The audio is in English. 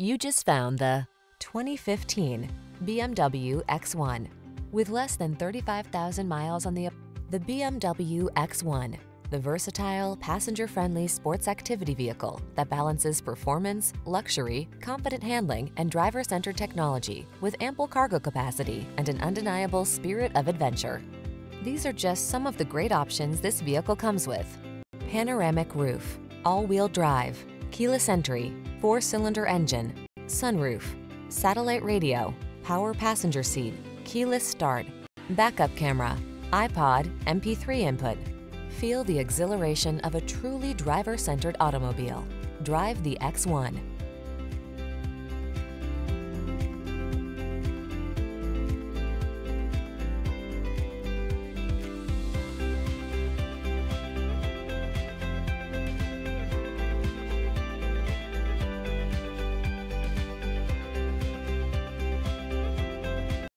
You just found the 2015 BMW X1. With less than 35,000 miles on the the BMW X1, the versatile, passenger-friendly sports activity vehicle that balances performance, luxury, confident handling, and driver-centered technology with ample cargo capacity and an undeniable spirit of adventure. These are just some of the great options this vehicle comes with. Panoramic roof, all-wheel drive, keyless entry, four-cylinder engine, sunroof, satellite radio, power passenger seat, keyless start, backup camera, iPod, MP3 input. Feel the exhilaration of a truly driver-centered automobile. Drive the X1.